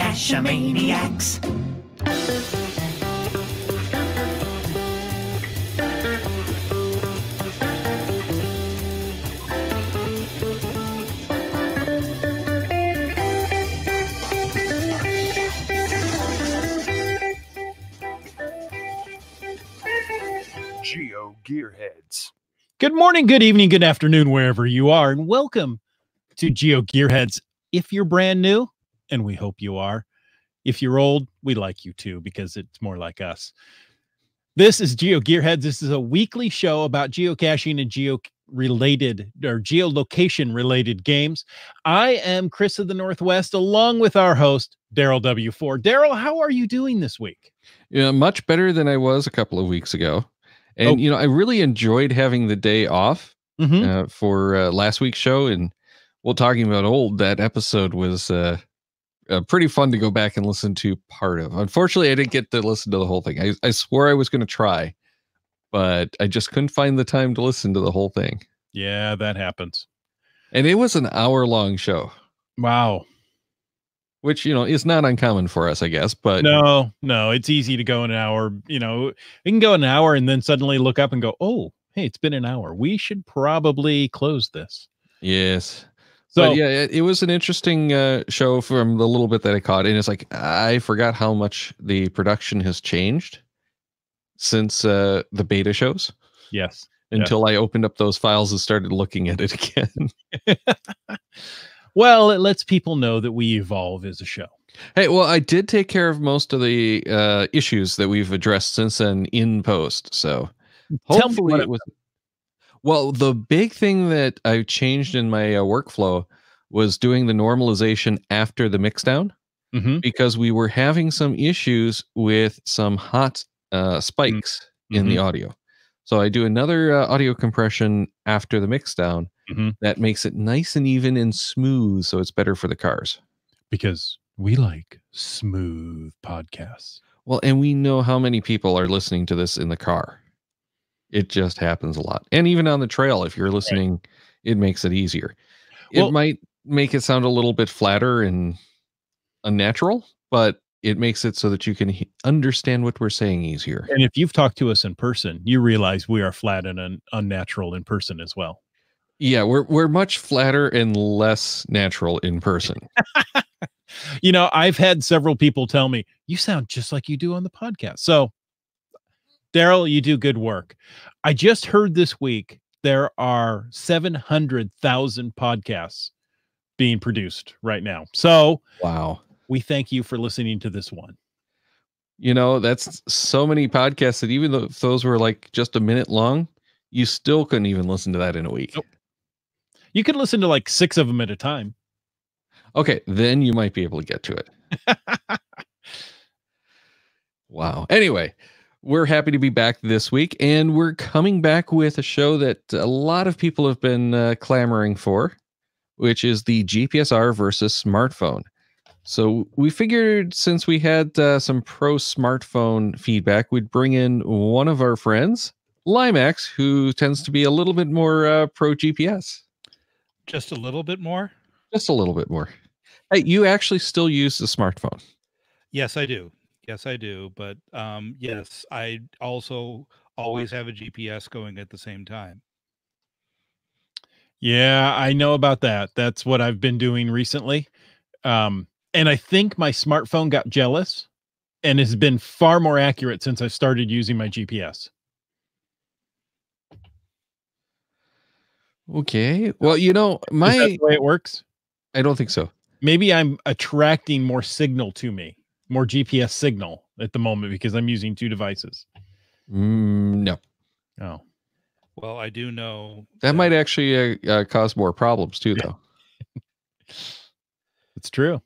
Geocachamaniacs. Geo Gearheads. Good morning, good evening, good afternoon, wherever you are, and welcome to Geo Gearheads. If you're brand new, and we hope you are, if you're old, we like you too because it's more like us. This is Geo Gearheads. This is a weekly show about geocaching and geo related or geolocation related games. I am Chris of the Northwest, along with our host, Daryl W4. Daryl, how are you doing this week? Yeah, much better than I was a couple of weeks ago. And Oh. you know, I really enjoyed having the day off Mhm. uh, for uh, last week's show. And well, talking about old, that episode was uh, uh, pretty fun to go back and listen to part of. Unfortunately, I didn't get to listen to the whole thing. I, I swore I was going to try, but I just couldn't find the time to listen to the whole thing. Yeah, that happens. And it was an hour long show, Wow. which you know is not uncommon for us, I guess. But No, no, it's easy to go an hour. You know, we can go an hour and then suddenly look up and go, oh, hey, it's been an hour. We should probably close this. yes, So, but yeah, it, it was an interesting uh, show from the little bit that I caught, and it's like I forgot how much the production has changed since uh, the beta shows. yes. Until I opened up those files and started looking at it again. Well, it lets people know that we evolve as a show. hey, well, I did take care of most of the uh, issues that we've addressed since then in post. So Tell me hopefully what it was. Well, the big thing that I changed in my uh, workflow was doing the normalization after the mixdown. Mhm. because we were having some issues with some hot uh, spikes in the audio. So I do another uh, audio compression after the mixdown Mhm. that makes it nice and even and smooth, so it's better for the cars. because we like smooth podcasts. Well, and we know how many people are listening to this in the car. It just happens a lot, and even on the trail, if you're listening, it makes it easier. Well- it might make it sound a little bit flatter and unnatural, but it makes it so that you can he- understand what we're saying easier. And if you've talked to us in person, you realize we are flat and un- unnatural in person as well. Yeah, we're we're much flatter and less natural in person. You know, I've had several people tell me, you sound just like you do on the podcast. So, Daryl, you do good work. I just heard this week there are 700,000 podcasts being produced right now. So, Wow. we thank you for listening to this one. You know, that's so many podcasts that even though if those were like just a minute long, you still couldn't even listen to that in a week. Nope. You can listen to like six of them at a time. Okay, then you might be able to get to it. wow. Anyway, we're happy to be back this week, and we're coming back with a show that a lot of people have been uh, clamoring for, which is the GPSR versus smartphone. So we figured since we had uh, some pro smartphone feedback, we'd bring in one of our friends, Limax, who tends to be a little bit more uh, pro GPS, Just a little bit more? just a little bit more. Hey, you actually still use the smartphone. Yes, I do. Yes, I do. But um, yes, I also always have a GPS going at the same time. Yeah, I know about that. That's what I've been doing recently. Um, and I think my smartphone got jealous and has been far more accurate since I started using my GPS. Okay. Well, you know, Is that my the way it works? I don't think so. Maybe I'm attracting more signal to me, more GPS signal at the moment because I'm using two devices. Mm, no, Oh, Well, I do know that might actually uh, uh, cause more problems too, though. it's true.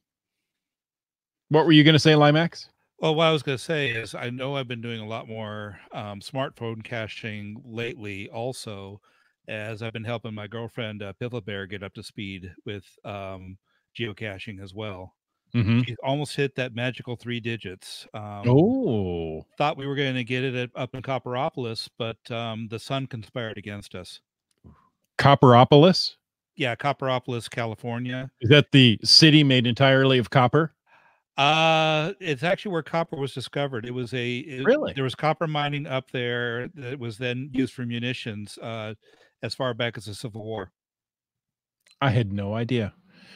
What were you going to say, Limax? Well, what I was going to say is, I know I've been doing a lot more um, smartphone caching lately, also, as I've been helping my girlfriend uh, Pithla Bear get up to speed with um, geocaching as well. Mm-hmm. She's almost hit that magical three digits. Um, Oh, thought we were going to get it at, up in Copperopolis, but um, the sun conspired against us. Copperopolis. Yeah, Copperopolis, California. Is that the city made entirely of copper? Uh, it's actually where copper was discovered. It was a it- Really? there was copper mining up there that was then used for munitions uh, as far back as the Civil War. I had no idea.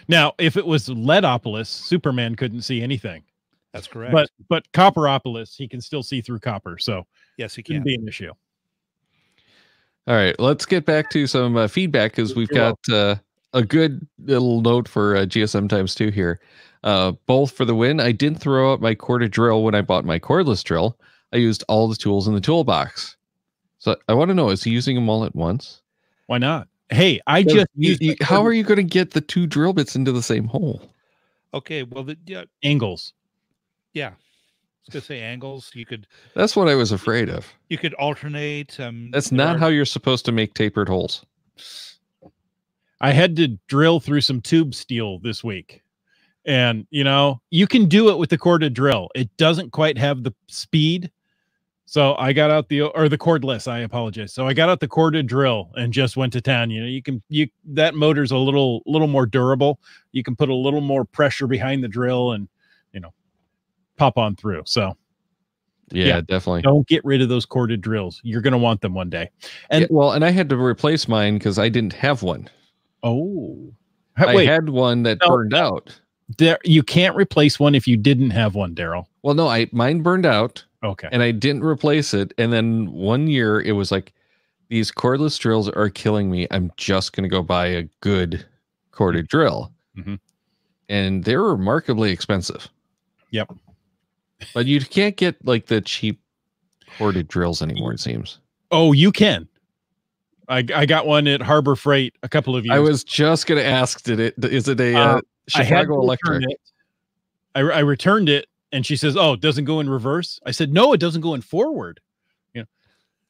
Now, if it was Leadopolis, Superman couldn't see anything. That's correct. But but Copperopolis, he can still see through copper, so yes, he shouldn't can. be an issue. All right, let's get back to some uh, feedback because we've You're got uh, a good little note for uh, GSM times two here. Uh, both for the win. I didn't throw out my corded drill when I bought my cordless drill. I used all the tools in the toolbox. So I want to know: is he using them all at once? Why not? Hey, I Because just you- used you- how are you going to get the two drill bits into the same hole? Okay, well, the, yeah, angles. yeah. I was gonna say angles. You could That's what I was afraid of. you could alternate. Um, That's not are- how you're supposed to make tapered holes. I had to drill through some tube steel this week. And you know, you can do it with the corded drill. It doesn't quite have the speed. So I got out the or the cordless, I apologize. So I got out the corded drill and just went to town. You know, you can you that motor's a little little more durable. You can put a little more pressure behind the drill and you know pop on through. So Yeah, Yeah. definitely. don't get rid of those corded drills. You're gonna want them one day. And Yeah, well, and I had to replace mine because I didn't have one. oh I wait, had one that No, burned out. there you can't replace one if you didn't have one, Daryl. Well, no, I mine burned out Okay. and I didn't replace it. And then one year it was like, these cordless drills are killing me. I'm just going to go buy a good corded drill. Mhm. And they're remarkably expensive. Yep. But you can't get like the cheap corded drills anymore, it seems. Oh, you can. I I got one at Harbor Freight a couple of years. I was just going to ask, did it, is it a uh, Uh, I Chicago Electric? it. I, I returned it, and she says, "Oh, it doesn't go in reverse." I said, "No, it doesn't go in forward." You know,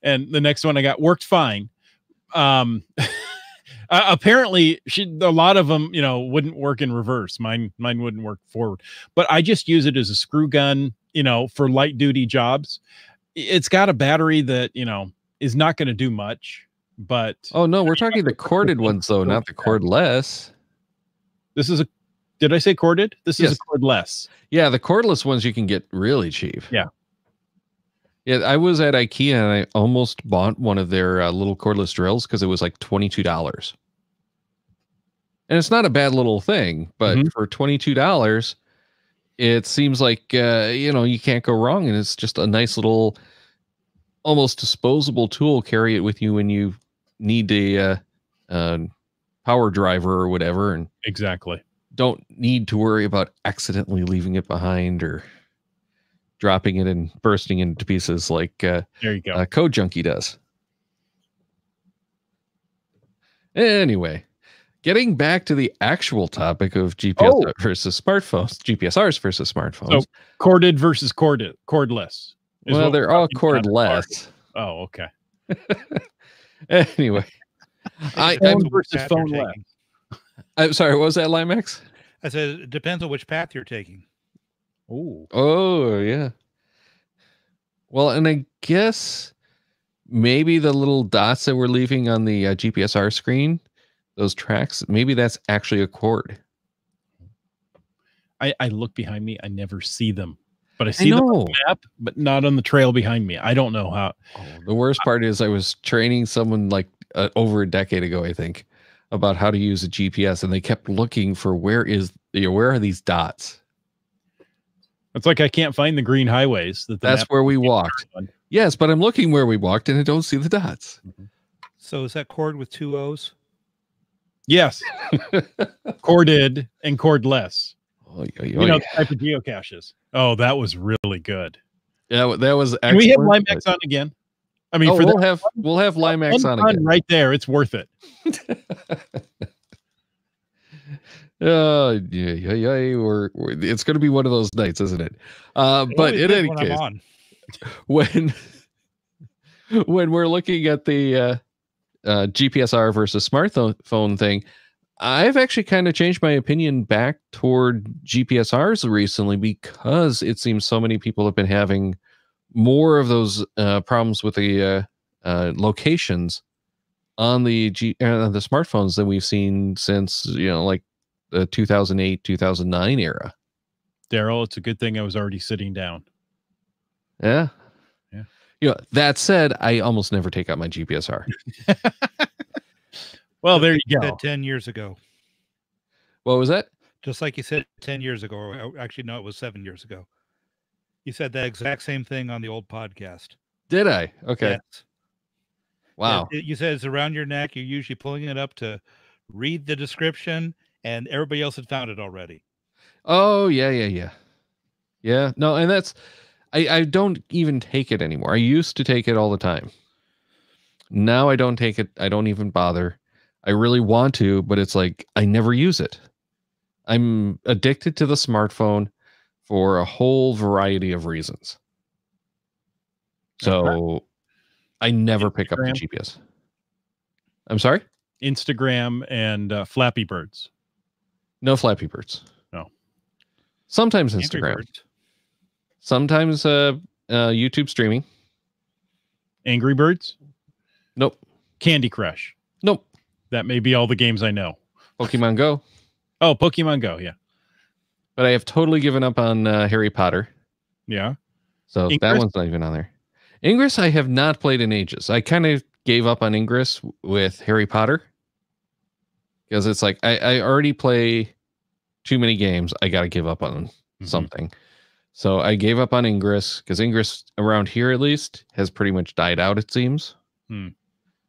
and the next one I got worked fine. Um, uh, apparently, she a lot of them, you know, wouldn't work in reverse. Mine mine wouldn't work forward, but I just use it as a screw gun, you know, for light duty jobs. It's got a battery that you know is not going to do much, but Oh, no, we're talking the corded ones, though, not the cordless. this is a. Did I say corded? This is a cordless. Yeah, the cordless ones you can get really cheap. Yeah. Yeah, I was at IKEA and I almost bought one of their uh, little cordless drills because it was like twenty-two dollars. And it's not a bad little thing, but Mhm. for twenty-two dollars, it seems like uh, you know you can't go wrong, and it's just a nice little, almost disposable tool. Carry it with you when you need a uh, uh, power driver or whatever, and Exactly. Don't need to worry about accidentally leaving it behind or dropping it and bursting into pieces like uh, There you go. uh, Code Junkie does. Anyway, getting back to the actual topic of GPS Oh. versus smartphones, GPSRs versus smartphones. corded versus corded cordless. well, they're all cordless. Oh, okay. Anyway, I, I'm, Phone on which versus phone. I'm sorry. What was that, Limax? I said it depends on which path you're taking. Oh, Oh yeah. Well, and I guess maybe the little dots that we're leaving on the uh, GPSR screen, those tracks, maybe that's actually a cord. I, I look behind me. I never see them, but I I see them on the map, but not on the trail behind me. I don't know how. Oh, the worst part is I was training someone like uh, over a decade ago, I think, about how to use a GPS, and they kept looking for where is you know, where are these dots? It's like I can't find the green highways. That the That's where we walked. Yes, but I'm looking where we walked, and I don't see the dots. Mm-hmm. So is that cord with two O's? Yes, corded and cordless. Oh, yo, You know the type of geocaches. Oh, that was really good. yeah, that was. Can we hit excellent, Limax but- on again? I mean, oh, for we'll that have we'll have Limax on again. right there, it's worth it. Oh, yeah, yeah, yeah. We're, it's going to be one of those nights, isn't it? Uh, It but in any when case, when when we're looking at the uh, uh, GPSR versus smartphone thing, I've actually kind of changed my opinion back toward GPSRs recently because it seems so many people have been having more of those uh, problems with the uh, uh, locations on the G uh, the smartphones than we've seen since you know like the 2008 2009 era. Daryl, it's a good thing I was already sitting down. Yeah. Yeah. You know, that said, I almost never take out my GPSR. Well, there you You go. said 10 years ago. what was that? Just like you said 10 years ago. Or uh, actually, no, it was seven years ago. You said that exact same thing on the old podcast. Did I? Okay. Yes. Wow. You said it's around your neck. You're usually pulling it up to read the description, and everybody else had found it already. Oh yeah, yeah, yeah. Yeah. No, and that's I, I don't even take it anymore. I used to take it all the time. Now I don't take it. I don't even bother. I really want to, but it's like I never use it. I'm addicted to the smartphone for a whole variety of reasons. So I never pick up the GPS. I'm sorry? Instagram and uh, Flappy Birds. No Flappy Birds. No. Sometimes Instagram. Sometimes uh, uh, YouTube streaming. Angry Birds, Nope. Candy Crush. Nope. That may be all the games I know. Pokemon Go. Oh, Pokemon Go. Yeah. But I have totally given up on uh, Harry Potter. Yeah. So that one's not even on there. Ingress, I have not played in ages. I kind of gave up on Ingress with Harry Potter because it's like I, I already play too many games. I got to give up on Mhm. something. So I gave up on Ingress because Ingress around here at least has pretty much died out, it seems. Hmm.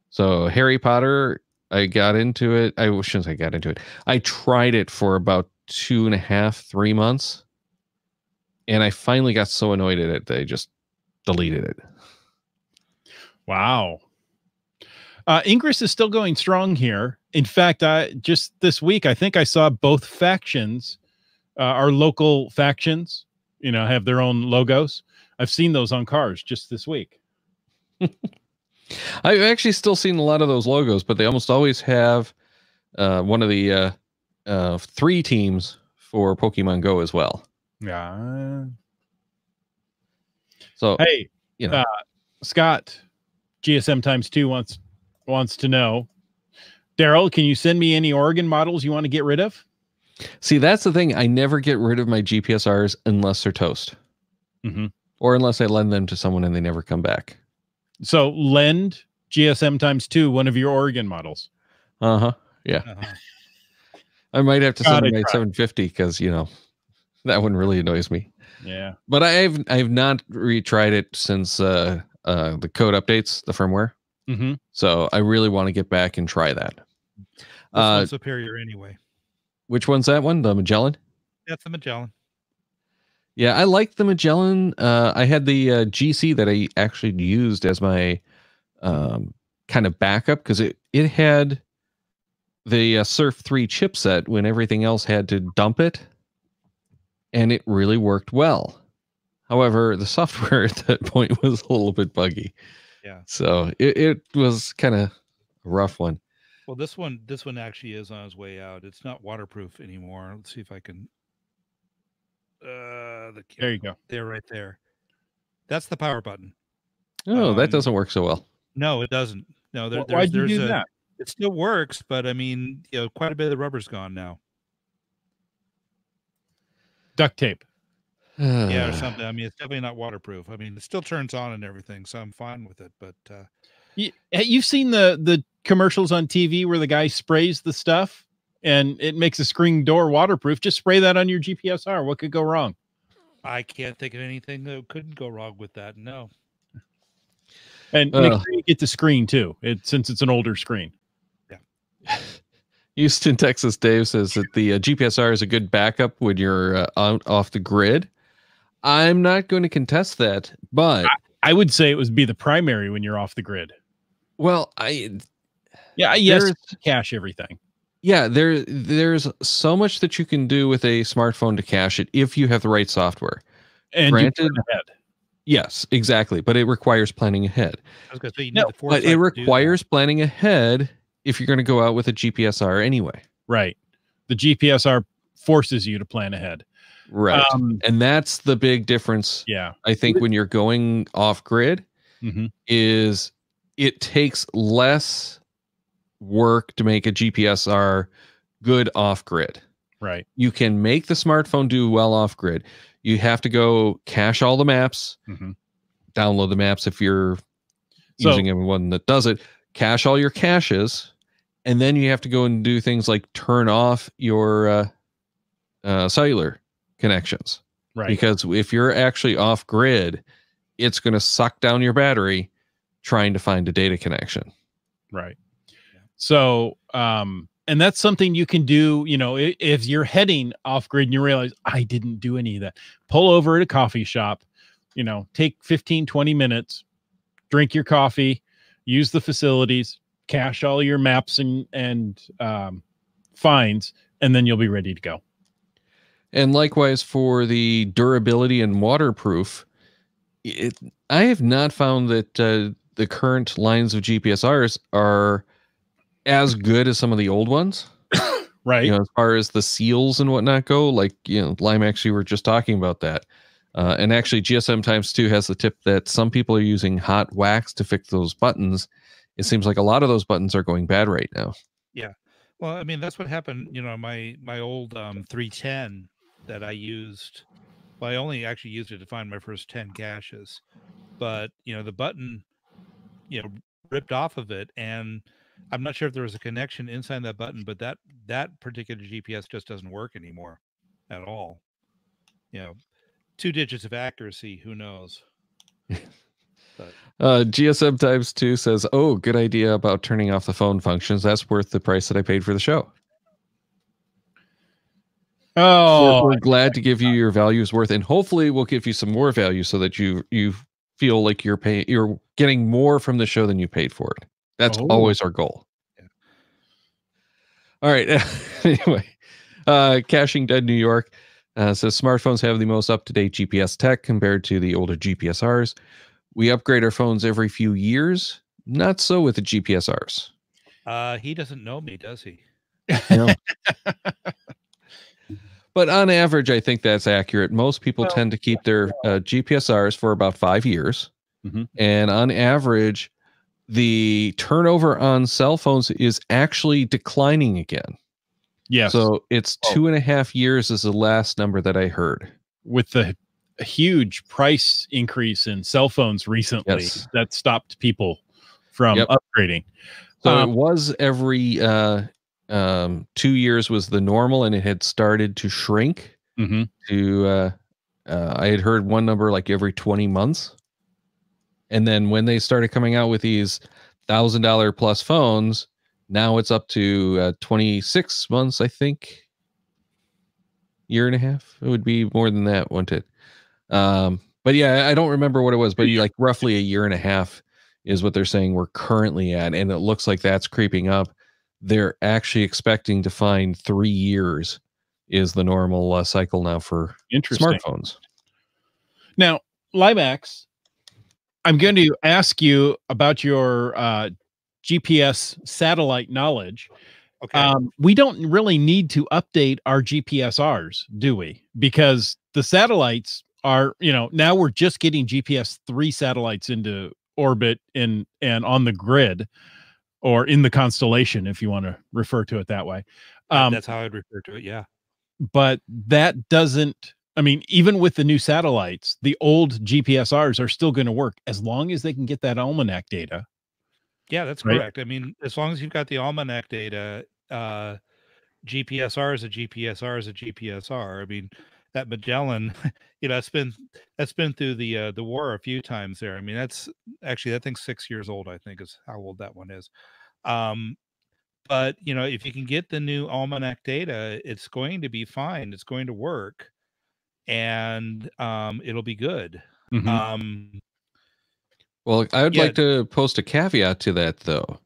So Harry Potter, I got into it. I shouldn't say I got into it. I tried it for about two and a half, three months. And I finally got so annoyed at it that I just deleted it. Wow. Uh, Ingress is still going strong here. In fact, I just this week I think I saw both factions, uh, our local factions, you know, have their own logos. I've seen those on cars just this week. I've actually still seen a lot of those logos, but they almost always have uh, one of the uh, three teams for Pokemon Go as well. Yeah. So Hey, you know, uh, Scott, GSM times two wants wants to know. Daryl, can you send me any Oregon models you want to get rid of? see, that's the thing. I never get rid of my GPSRs unless they're toast Mhm. or unless I lend them to someone and they never come back. So lend GSM times two one of your Oregon models. Uh huh. Yeah. Uh-huh. I might have to send Gotta my try. 750 because you know that one really annoys me. Yeah. But I've I've not retried it since uh, uh, the code updates, the firmware. Mm-hmm. So I really want to get back and try that. Uh, superior anyway. which one's that one? The Magellan? That's the Magellan. Yeah, I like the Magellan. Uh, I had the uh, GC that I actually used as my um, kind of backup because it it had the uh, SiRF Three chipset when everything else had to dump it, and it really worked well. However, the software at that point was a little bit buggy. Yeah. So it, it was kind of a rough one. Well, this one, this one actually is on its way out. It's not waterproof anymore. Let's see if I can. Uh, the There you go. there, right there. That's the power button. Oh, that Um, doesn't work so well. No, it doesn't. No, there, Wh- there's, Why'd you there's do a, that? It still works, but I mean, you know, quite a bit of the rubber's gone now. Duct tape. Yeah, or something. I mean, it's definitely not waterproof. I mean, it still turns on and everything, so I'm fine with it. But uh, you, you've seen the the commercials on TV where the guy sprays the stuff and it makes a screen door waterproof. Just spray that on your GPSR. What could go wrong? I can't think of anything that couldn't go wrong with that. No. And make Ugh. sure you get the screen too. It since it's an older screen. Houston, Texas, Dave says that the uh, GPSR is a good backup when you're uh, out off the grid. I'm not going to contest that, but I would say it would be the primary when you're off the grid. well, I Yeah, yes, there's- cache everything. yeah, there there's so much that you can do with a smartphone to cache it if you have the right software. And Granted, plan ahead. Yes, exactly, but it requires planning ahead. I was going to say, you No, the foresight But it to do that. requires planning ahead if you're going to go out with a GPSR anyway. right. The GPSR forces you to plan ahead. Right. Um, and that's the big difference yeah. I think when you're going off grid hmm is it takes less work to make a GPSR good off grid. Right. You can make the smartphone do well off grid. You have to go cache all the maps, Mhm. download the maps if you're So- using one that does it, cache all your caches, and then you have to go and do things like turn off your uh, uh, cellular connections Right. because if you're actually off grid, it's going to suck down your battery trying to find a data connection. Right. So, um, and that's something you can do, you know, i- if you're heading off grid and you realize I didn't do any of that, pull over at a coffee shop, you know, take 15, 20 minutes, drink your coffee, use the facilities, cache all your maps and, and, um, finds, and then you'll be ready to go. And likewise for the durability and waterproof, it, I have not found that uh, the current lines of GPSRs are as good as some of the old ones. Right. You know, as far as the seals and whatnot go, like you know, Limax, you were just talking about that. Uh, and actually, GSM Times Two has the tip that some people are using hot wax to fix those buttons. It seems like a lot of those buttons are going bad right now. Yeah, well, I mean, that's what happened. You know, my my old um, 310 that I used. Well, I only actually used it to find my first 10 caches, but you know, the button, you know, ripped off of it, and I'm not sure if there was a connection inside that button, but that that particular GPS just doesn't work anymore at all. You know, two digits of accuracy. Who knows? Uh, GSM Times Two says, "Oh, good idea about turning off the phone functions. That's worth the price that I paid for the show. We're- Oh, we're glad to give you your values worth, and hopefully, we'll give you some more value so that you you feel like you're paying, you're getting more from the show than you paid for it. That's Oh. always our goal. Yeah. All right. anyway, uh, caching dead New York uh, says smartphones have the most up to date GPS tech compared to the older GPSRs. We upgrade our phones every few years. Not so with the GPSRs. Uh, he doesn't know me, does he? No. but on average, I think that's accurate. Most people Well, tend to keep their uh, GPSRs for about five years. Mhm. And on average, the turnover on cell phones is actually declining again. Yes. So it's Oh. two and a half years is the last number that I heard. with the huge price increase in cell phones recently, Yes. that stopped people from Yep. upgrading. So Um, it was every uh, um, two years was the normal, and it had started to shrink Mhm. to. Uh, uh, I had heard one number like every twenty months, and then when they started coming out with these thousand dollar plus phones, now it's up to uh, twenty six months, I think. Year and a half. It would be more than that, wouldn't it? Um, but yeah, I don't remember what it was, but like roughly a year and a half is what they're saying we're currently at, and it looks like that's creeping up. They're actually expecting to find three years is the normal uh, cycle now for Interesting. smartphones. Now, Limax, I'm going to ask you about your uh, GPS satellite knowledge. Okay. Um, we don't really need to update our GPSRs, do we? Because the satellites are, you know, now we're just getting GPS three satellites into orbit and and on the grid, or in the constellation, if you want to refer to it that way. Um, that's how I'd refer to it. Yeah. but that doesn't i mean even with the new satellites the old gpsrs are still going to work as long as they can get that almanac data Yeah, that's Right. correct. I mean, as long as you've got the almanac data, uh, GPSR is a GPSR is a GPSR. I mean, that Magellan, you know, that's been that's been through the uh, the war a few times there. I mean, that's actually that thing's six years old. I think is how old that one is. Um, but you know, if you can get the new almanac data, it's going to be fine. It's going to work, and um, it'll be good. Mhm. Um, Well, I would Yeah. like to post a caveat to that though.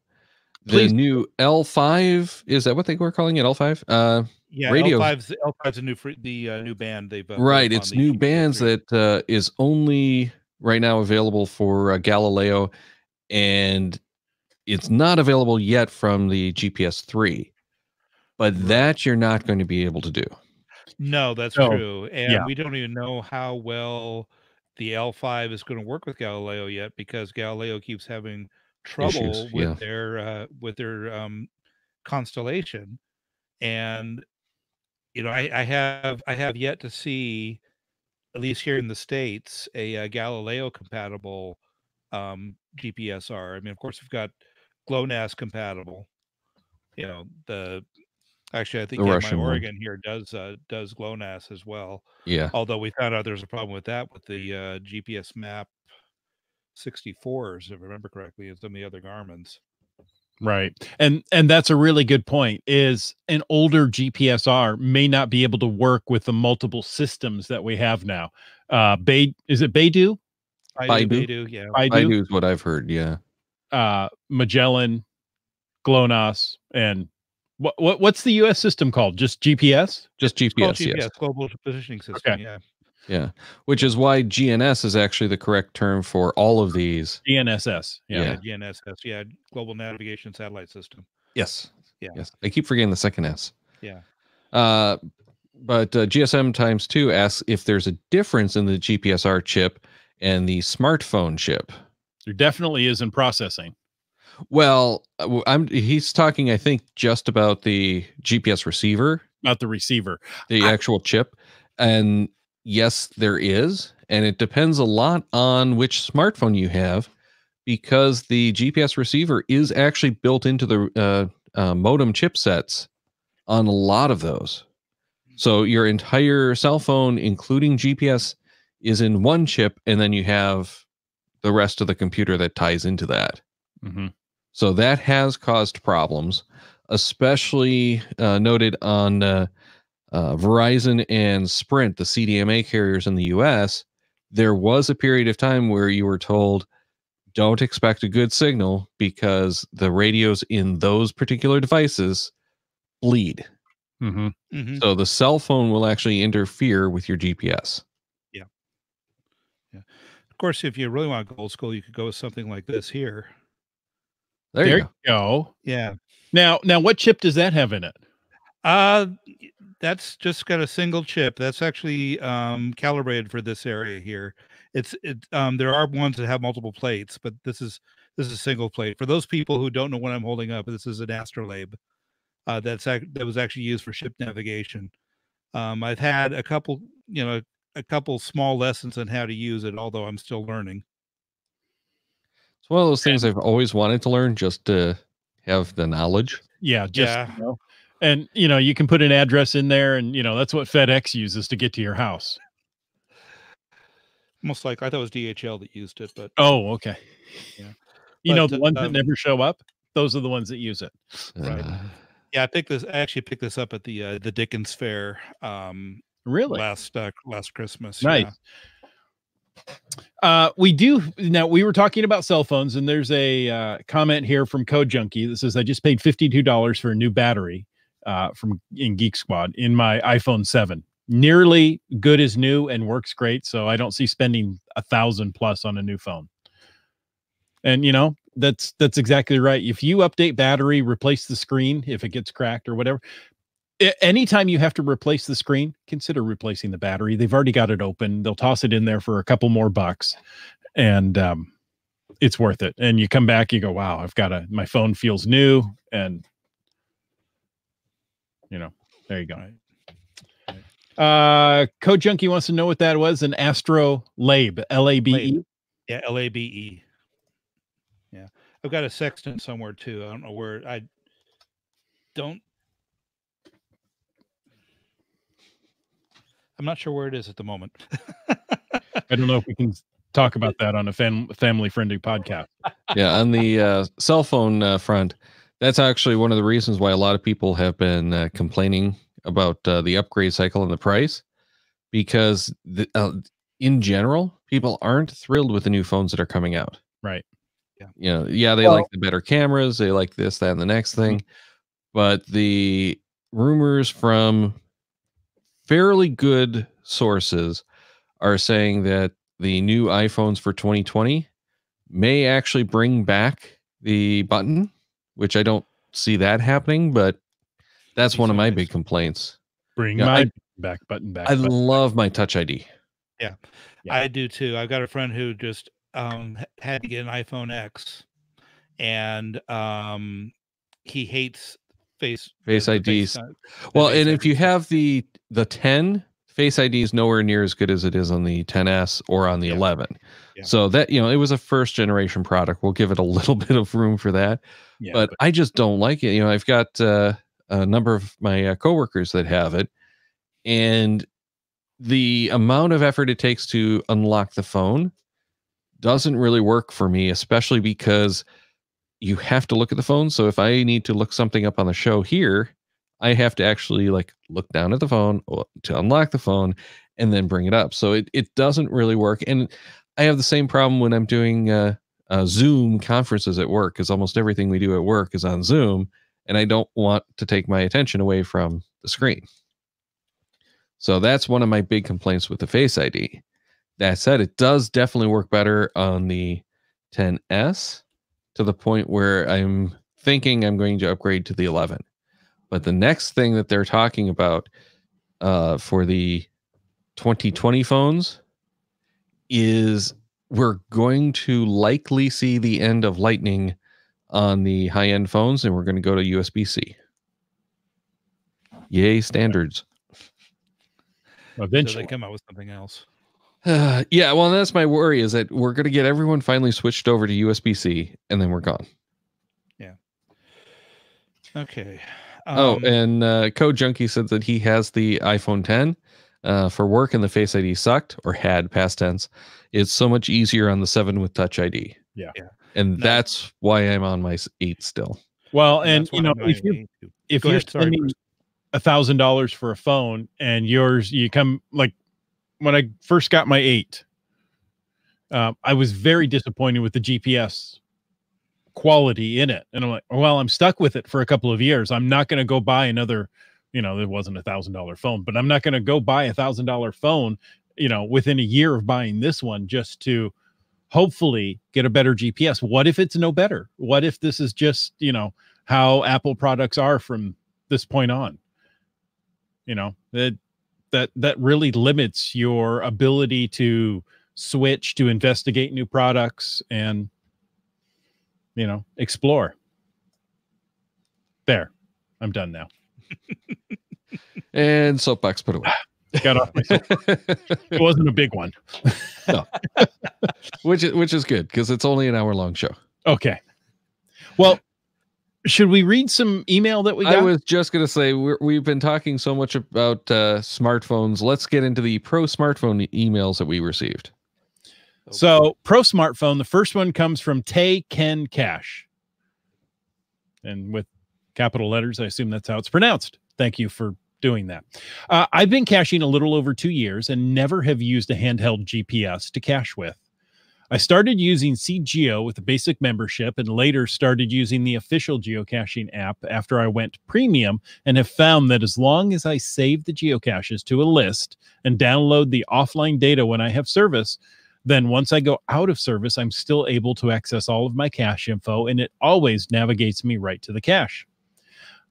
The new L5 is that what they were calling it? L5? Uh, yeah, Radio- L5's L5's a new free, the uh, new band they've uh, right. It's the new GPS bands three. that uh, is only right now available for uh, Galileo, and it's not available yet from the GPS three. But that you're not going to be able to do. No, that's So, true. And yeah. we don't even know how well the L5 is going to work with Galileo yet because Galileo keeps having trouble Issues, with yeah. their uh, with their um, constellation. And you know, I, I have I have yet to see, at least here in the states, a, uh Galileo compatible um, GPSR. I mean, of course, we've got GLONASS compatible. You know, the actually I think The yeah, Russian my one. Oregon here does uh, does GLONASS as well. Yeah. Although we found out there's a problem with that with the uh, GPSMAP 64s, if I remember correctly, and some of the other Garmin's. Right. And and that's a really good point is an older GPSR may not be able to work with the multiple systems that we have now. Uh Bay is it Beidou? Baidu, Baidu? Baidu, yeah. I Baidu, is what I've heard. Yeah. uh Magellan, GLONASS and what, what what's the US system called? Just GPS? Just called GPS. Yes. GPS, Global Positioning System. Okay. Yeah. Yeah. Which is why GNS is actually the correct term for all of these. GNSS. Yeah. Yeah. GNSS. Yeah. Global Navigation Satellite System. Yes. Yeah. Yes. I keep forgetting the second S. Yeah. Uh, but uh, GSM times two asks if there's a difference in the GPSR chip and the smartphone chip. There definitely is in processing. Well, uh, I'm he's talking, I think, just about the GPS receiver, Not the receiver. the I- actual chip. And yes, there is. And it depends a lot on which smartphone you have because the GPS receiver is actually built into the uh, uh, modem chipsets on a lot of those. So your entire cell phone, including GPS, is in one chip, and then you have the rest of the computer that ties into that. Mhm. So that has caused problems, especially uh, noted on uh, uh, Verizon and Sprint, the CDMA carriers in the US. There was a period of time where you were told, don't expect a good signal because the radios in those particular devices bleed. Mhm. Mhm. So the cell phone will actually interfere with your GPS. Yeah. Yeah. Of course, if you really want to go old school, you could go with something like this here. There, There you you go. go. Yeah. Now now what chip does that have in it? Uh that's just got a single chip. That's actually um calibrated for this area here. It's it um there are ones that have multiple plates, but this is this is a single plate. For those people who don't know what I'm holding up, this is an astrolabe. Uh that's ac- that was actually used for ship navigation. Um I've had a couple, you know, a couple small lessons on how to use it, although I'm still learning. It's one of those things I've always wanted to learn just to have the knowledge. Yeah, just Yeah. you know, and you know, you can put an address in there and you know, that's what FedEx uses to get to your house. Most like I thought it was DHL that used it, but Oh, okay. Yeah. You know But, the ones that um, never show up? Those are the ones that use it. Right. Uh, yeah, I picked this. I actually picked this up at the uh, the Dickens Fair um, Really? last uh, last Christmas. Nice. yeah. Uh, we do now. We were talking about cell phones, and there's a uh, comment here from Code Junkie that says, "I just paid fifty two dollars for a new battery uh, from in Geek Squad in my iPhone seven. Nearly good as new and works great. So I don't see spending a thousand plus on a new phone. And you know that's that's exactly right. If you update battery, replace the screen if it gets cracked or whatever." Anytime you have to replace the screen, consider replacing the battery. They've already got it open. They'll toss it in there for a couple more bucks, and um, it's worth it. And you come back, you go, "Wow, I've got a my phone feels new," and you know, there you go. Uh, Code Junkie wants to know what that was. An Astro Labe, L A B E. Labe. Yeah, L A B E. Yeah, I've got a sextant somewhere too. I don't know where. I don't. I'm not sure where it is at the moment. I don't know if we can talk about that on a fam- family friendly podcast. yeah, on the uh, cell phone uh, front, that's actually one of the reasons why a lot of people have been uh, complaining about uh, the upgrade cycle and the price, because the, uh, in general, people aren't thrilled with the new phones that are coming out. Right. Yeah. You know, yeah, they Well- like the better cameras, they like this, that, and the next thing, but the rumors from fairly good sources are saying that the new iPhones for 2020 may actually bring back the button, which I don't see that happening, but that's Be one of my nice. big complaints. Bring Yeah, my I- back button back. I button. love my Touch ID. Yeah. I do too. I've got a friend who just um had to get an iPhone X and um he hates face Face the- the IDs. uh, Well, Face and if you have the the 10, Face ID is nowhere near as good as it is on the 10s or on the Yeah. 11. Yeah. So that you know, it was a first generation product. We'll give it a little bit of room for that. Yeah, but, I just don't like it. You know, I've got uh, a number of my uh, coworkers that have it, and the amount of effort it takes to unlock the phone doesn't really work for me, especially because you have to look at the phone. So if I need to look something up on the show here, I have to actually like look down at the phone to unlock the phone and then bring it up. So it, it doesn't really work. And I have the same problem when I'm doing uh, uh, Zoom conferences at work because almost everything we do at work is on Zoom, and I don't want to take my attention away from the screen. So that's one of my big complaints with the Face ID. That said, it does definitely work better on the 10s to the point where I'm thinking I'm going to upgrade to the 11. But the next thing that they're talking about uh, for the 2020 phones is we're going to likely see the end of Lightning on the high end phones, and we're going to go to USB C. Yay, standards. so eventually. they come out with something else. Uh, yeah, well, that's my worry is that we're going to get everyone finally switched over to USB C, and then we're gone. Yeah. Okay. Oh, Um, and uh, Code Junkie said that he has the iPhone 10 uh, for work, and the Face ID sucked or had past tense. It's so much easier on the seven with Touch ID. Yeah. Yeah. and No. that's why I'm on my eight still. well, and and you know, if you if Go you're ahead, spending a thousand dollars for a phone and yours you come like when i first got my eight um, i was very disappointed with the gps quality in it. And i'm like oh, well i'm stuck with it for a couple of years. I'm not going to go buy another you know it wasn't a thousand dollar phone but i'm not going to go buy a thousand dollar phone you know within a year of buying this one just to hopefully get a better gps what if it's no better? What if this is just you know how apple products are from this point on? You know that that that really limits your ability to switch to investigate new products and you know explore there i'm done now And soapbox put away. got off my it wasn't a big one which is which is good because it's only an hour long show. okay well should we read some email that we got I was just gonna say we're, we've been talking so much about uh, smartphones. Let's get into the pro smartphone e- emails that we received. So, pro smartphone, the first one comes from Tay Ken Cash. And with capital letters, I assume that's how it's pronounced. Thank you for doing that. Uh, I've been caching a little over two years and never have used a handheld GPS to cache with. I started using CGeo with a basic membership and later started using the official geocaching app after I went premium and have found that as long as I save the geocaches to a list and download the offline data when I have service, then once I go out of service, I'm still able to access all of my cache info and it always navigates me right to the cache.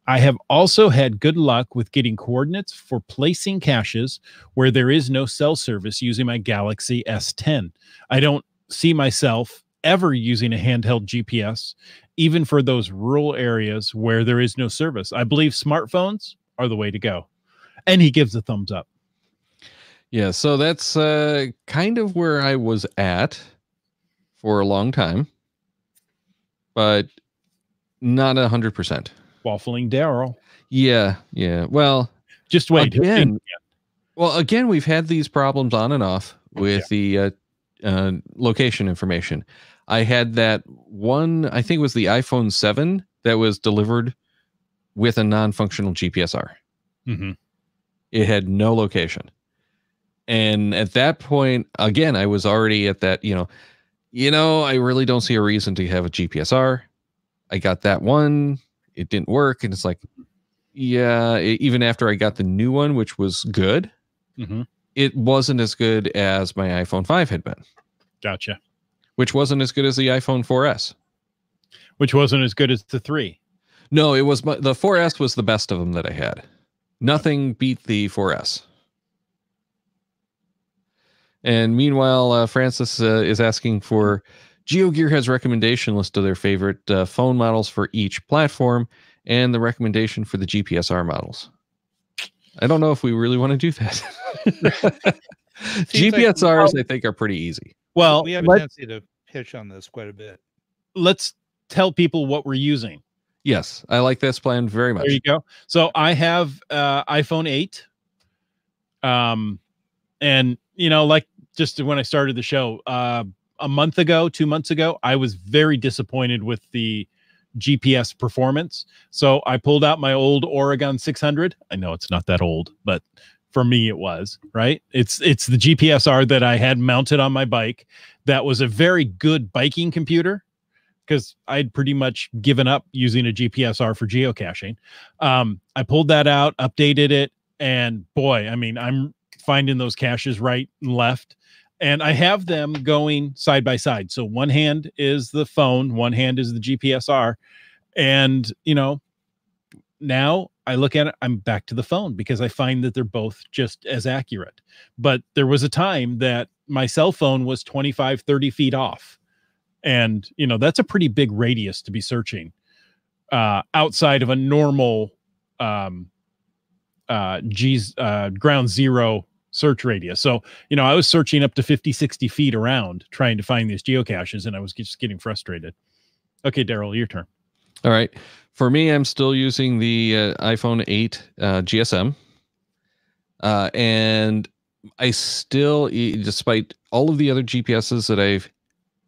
I have also had good luck with getting coordinates for placing caches where there is no cell service using my Galaxy S10. I don't see myself ever using a handheld GPS, even for those rural areas where there is no service. I believe smartphones are the way to go. And he gives a thumbs up. Yeah, so that's uh, kind of where I was at for a long time, but not a hundred percent. Waffling Daryl. Yeah, yeah. Well, Just wait. Again, well, again, we've had these problems on and off with the uh, uh, location information. I had that one, I think it was the iPhone 7 that was delivered with a non functional GPSR. Mhm. It had no location. And at that point, again, I was already at that, you know, you know, I really don't see a reason to have a GPSR. I got that one, it didn't work. And it's like, yeah, e- even after I got the new one, which was good, Mhm. it wasn't as good as my iPhone 5 had been, Gotcha. which wasn't as good as the iPhone 4S. Which wasn't as good as the three. No, it was my, the 4S was the best of them that I had. Nothing beat the 4S. And meanwhile, uh, Francis uh, is asking for GeoGear has recommendation list of their favorite uh, phone models for each platform and the recommendation for the GPSR models. I don't know if we really want to do that. Seems like- GPSRs, I think, are pretty easy. Well, we have a let, tendency to pitch on this quite a bit. let's tell people what we're using. Yes, I like this plan very much. There you go. So I have uh, iPhone 8. Um, and you know, like just when I started the show, uh, a month ago, two months ago, I was very disappointed with the GPS performance. So I pulled out my old Oregon 600. I know it's not that old, but for me it was right. It's it's the GPSR that I had mounted on my bike. That was a very good biking computer because I'd pretty much given up using a GPSR for geocaching. Um, I pulled that out, updated it, and boy, I mean, I'm finding those caches right and left. And I have them going side by side. So one hand is the phone, one hand is the GPSR. And, you know, now I look at it, I'm back to the phone because I find that they're both just as accurate. But there was a time that my cell phone was 25, 30 feet off and you know that's a pretty big radius to be searching uh outside of a normal um uh g's uh ground zero search radius so you know i was searching up to 50 60 feet around trying to find these geocaches and i was just getting frustrated okay daryl your turn All right. For me, I'm still using the uh, iPhone 8 uh, GSM. Uh, and I still, despite all of the other GPSs that I've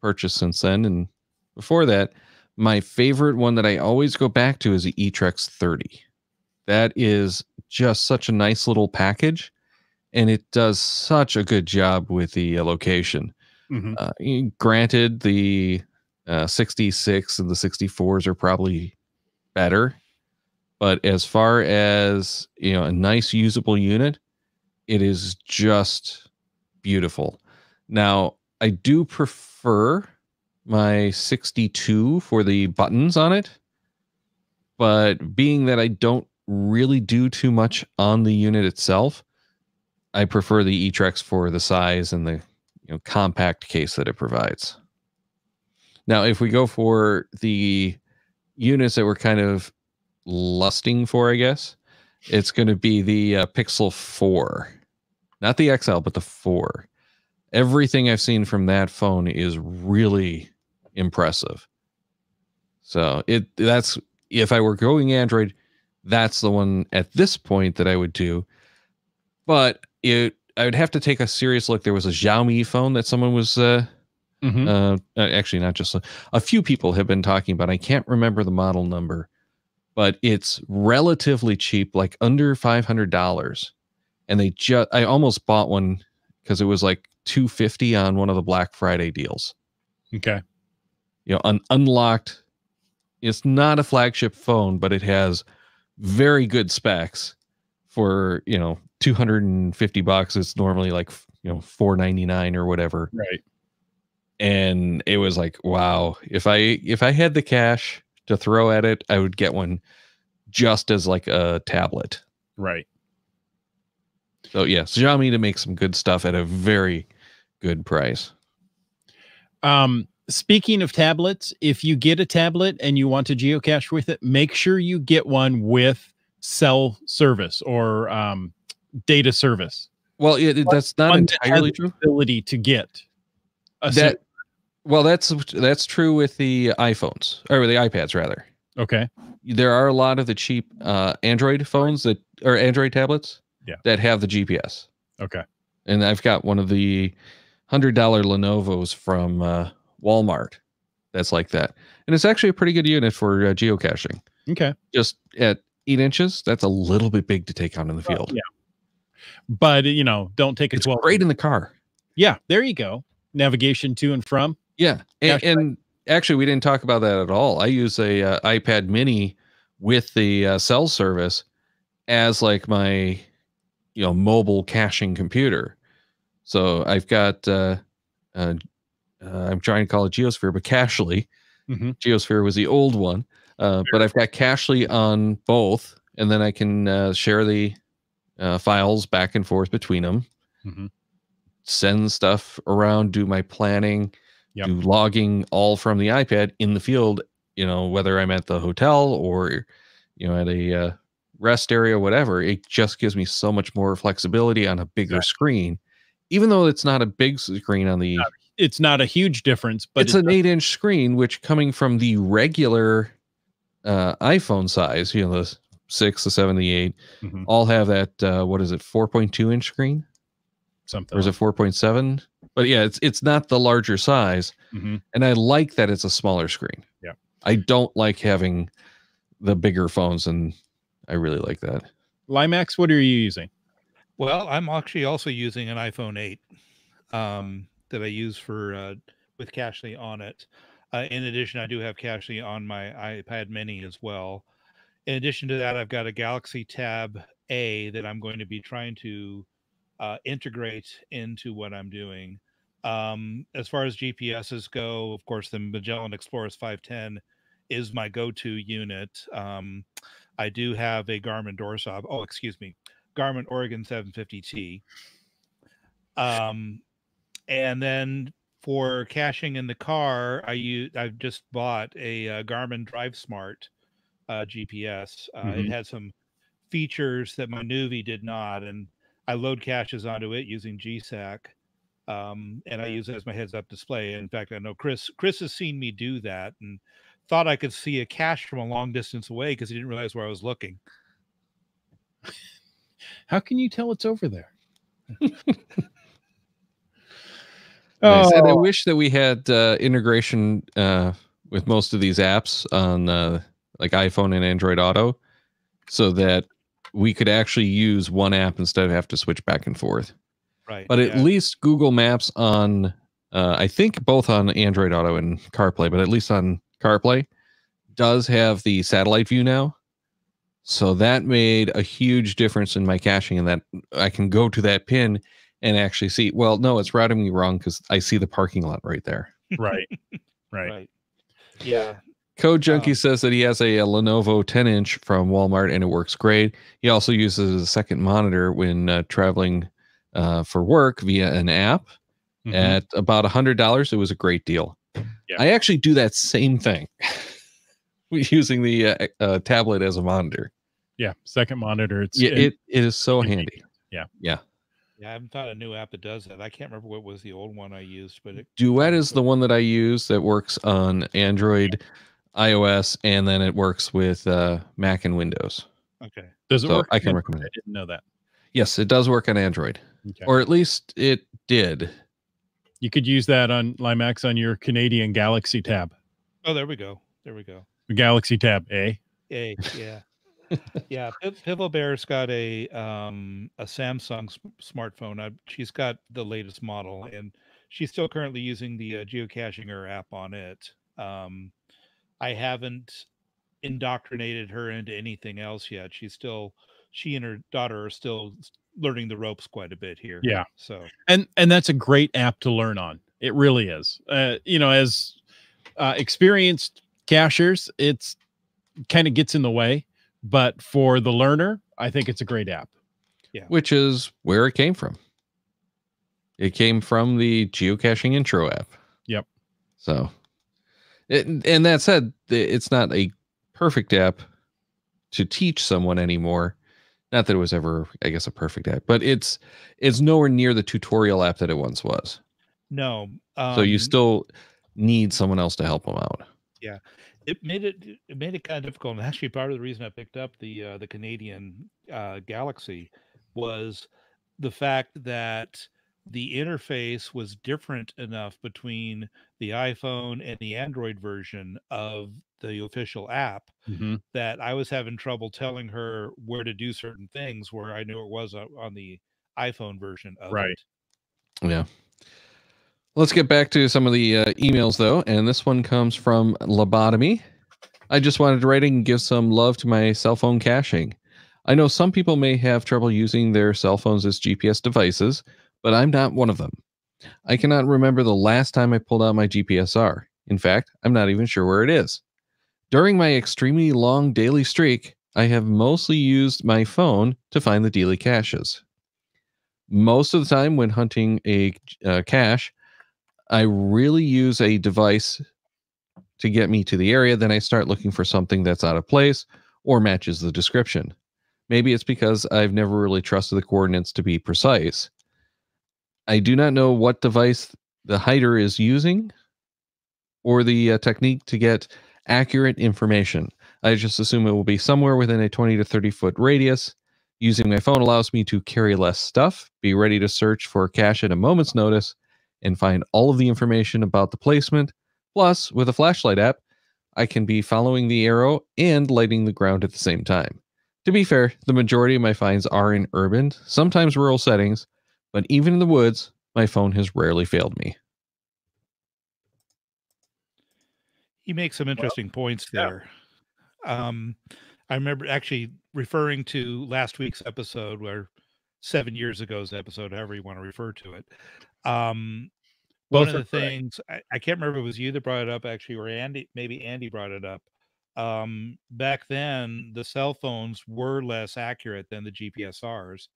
purchased since then and before that, my favorite one that I always go back to is the eTrex 30. That is just such a nice little package. And it does such a good job with the uh, location. Uh, granted, the uh, 66 and the 64s are probably better, but as far as you know, a nice usable unit, it is just beautiful. Now, I do prefer my 62 for the buttons on it, but being that I don't really do too much on the unit itself, I prefer the eTrex for the size and the you know compact case that it provides. Now, if we go for the units that we're kind of lusting for, I guess it's going to be the uh, Pixel 4, not the XL, but the 4. Everything I've seen from that phone is really impressive. So it that's if I were going Android, that's the one at this point that I would do. But it I would have to take a serious look. There was a Xiaomi phone that someone was uh, Mhm. uh, uh, actually not just a, a few people have been talking about i can't remember the model number but it's relatively cheap like under $500 and they just i almost bought one because it was like 250 on one of the black friday deals okay you know un- unlocked it's not a flagship phone but it has very good specs for you know 250 bucks it's normally like you know 499 or whatever. Right. And it was like wow if i if i had the cash to throw at it i would get one just as like a tablet. Right. So yeah xiaomi to make some good stuff at a very good price. Um, speaking of tablets, if you get a tablet and you want to geocache with it, make sure you get one with cell service or um, data service. well it- that's not entirely true Ability to get that well that's that's true with the iphones or the ipads rather okay. there are a lot of the cheap uh android phones that or android tablets Yeah. that have the gps Okay. and i've got one of the hundred dollar lenovos from uh walmart that's like that and it's actually a pretty good unit for uh, geocaching Okay. just at eight inches that's a little bit big to take on in the field Yeah. But you know, don't take a it's 12. great in the car Yeah, there you go. Navigation to and from. Yeah, and, and actually, we didn't talk about that at all. I use a uh, iPad Mini with the uh, cell service as like my, you know, mobile caching computer. So I've got, uh, uh, uh, I'm trying to call it Geosphere, but Cachly. Mhm. Geosphere was the old one, uh, but I've got Cachly on both, and then I can uh, share the uh, files back and forth between them. Mhm. Send stuff around, do my planning, Yep. do logging all from the iPad in the field. You know, whether I'm at the hotel or you know, at a uh, rest area, whatever, it just gives me so much more flexibility on a bigger Exactly. screen. Even though it's not a big screen on the, It's not a huge difference, but it's it an eight inch screen, which coming from the regular uh, iPhone size, you know, the six, the seven, the 8 Mhm. all have that. Uh, what is it, four point two inch screen, something. or is it four point seven? But yeah, it's it's not the larger size, Mhm. and I like that it's a smaller screen. Yeah. I don't like having the bigger phones, and I really like that. Limax, what are you using? Well, I'm actually also using an iPhone 8 um, that I use for uh, with Cachly on it. Uh, in addition, I do have Cachly on my iPad Mini as well. In addition to that, I've got a Galaxy Tab A that I'm going to be trying to uh, integrate into what I'm doing. Um, as far as GPSs go, of course, the Magellan eXplorist 510 is my go-to unit. Um, I do have a Garmin Doorsob. Oh, excuse me, Garmin Oregon 750T. Um, and then for caching in the car, I use I've just bought a uh, Garmin Drive Smart uh, GPS. Uh, It Mhm. had some features that my Nuvi did not, and I load caches onto it using GSAK. Um, and I use it as my heads-up display. In fact, I know Chris Chris has seen me do that and thought I could see a cache from a long distance away because he didn't realize where I was looking. How can you tell it's over there? Nice. And I Oh, wish that we had uh, integration uh, with most of these apps on uh, like iPhone and Android Auto, so that we could actually use one app instead of have to switch back and forth. Right. But at yeah. least Google Maps on, uh, I think both on Android Auto and CarPlay, but at least on CarPlay, does have the satellite view now. So that made a huge difference in my caching, and that I can go to that pin and actually see. Well, no, it's routing me wrong because I see the parking lot right there. right, right. right. Yeah. Code Junkie Oh. says that he has a, a Lenovo 10 inch from Walmart and it works great. He also uses a second monitor when uh, traveling uh, for work via an app. Mhm. at about a hundred dollars. It was a great deal. Yeah. I actually do that same thing using the uh, uh, tablet as a monitor. yeah, second monitor. It's Yeah, it, it is so convenient. handy. Yeah. yeah. Yeah, I haven't found a new app that does that. I can't remember what was the old one I used, but it Duet is the one that I use that works on Android, iOS, and then it works with uh, Mac and Windows. okay. does it so work? I can on- recommend I it. didn't know that. Yes, it does work on Android, Okay. or at least it did. you could use that on Limax on your Canadian Galaxy tab. Oh, there we go. There we go. The Galaxy tab, eh? Yay, yeah. yeah, Piv- Pivotal Bear's got a um a Samsung s- smartphone. I, she's got the latest model, and she's still currently using the uh, geocaching her app on it. Um, I haven't indoctrinated her into anything else yet. She's still she and her daughter are still learning the ropes quite a bit here. Yeah. So and and that's a great app to learn on it really is uh, you know as uh, experienced cashers it's kind of gets in the way but for the learner i think it's a great app Yeah. which is where it came from. It came from the geocaching intro app. Yep. So, it, and that said, it's not a perfect app to teach someone anymore. Not that it was ever, I guess, a perfect app, but it's it's nowhere near the tutorial app that it once was. no. Um, so you still need someone else to help them out. Yeah, it made it it made it kind of difficult. And actually, part of the reason I picked up the uh, the Canadian uh, Galaxy was the fact that the interface was different enough between the iPhone and the Android version of the official app that I was having trouble telling her where to do certain things where I knew it was on on the iPhone version of Right. it. Yeah. Let's get back to some of the uh, emails, though. And this one comes from Lobotomy. I just wanted to write and give some love to my cell phone caching. I know some people may have trouble using their cell phones as GPS devices, but I'm not one of them. I cannot remember the last time I pulled out my GPSR. In fact, I'm not even sure where it is. During my extremely long daily streak, I have mostly used my phone to find the daily caches. Most of the time, when hunting a uh, cache, I really use a device to get me to the area. Then I start looking for something that's out of place or matches the description. Maybe it's because I've never really trusted the coordinates to be precise. I do not know what device the hider is using or the uh, technique to get accurate information. I just assume it will be somewhere within a 20 to 30 foot radius. Using my phone allows me to carry less stuff, be ready to search for cache at a moment's notice, and find all of the information about the placement. Plus, with a flashlight app, I can be following the arrow and lighting the ground at the same time. To be fair, the majority of my finds are in urban, sometimes rural settings, but even in the woods, my phone has rarely failed me. He makes some interesting points yeah. there. Um, I remember actually referring to last week's episode, where seven years ago's episode, however you want to refer to it. Um, Both one of the correct. things I, I can't remember if it was you that brought it up actually, or Andy, maybe Andy brought it up. Um, back then, the cell phones were less accurate than the GPSRs,